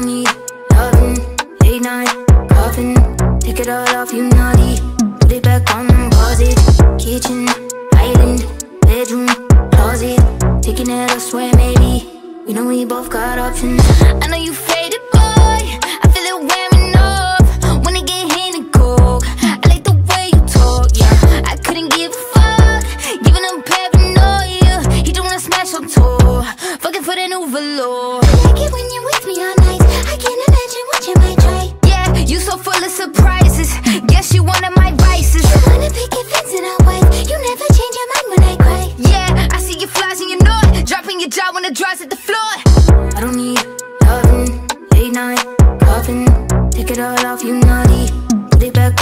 late night, coughing. Take it all off, you naughty. Put it back on, pause it. Kitchen, island, bedroom, closet. Taking it elsewhere, maybe. We know we both got options. I know you faded, boy. I feel it wearing off it get hit and cold. I like the way you talk, yeah. I couldn't give a fuck, giving up paranoia. He don't wanna smash on tour, fucking for the new velour. I like it when you're with me. I can't Guess you wanted my vices. You wanna pick and fence in our You never change your mind when I cry. Yeah, I see your flaws and you know it. Dropping your jaw when it dries at the floor. I don't need loving Late night. Coughing Take it all off, you naughty. Put it back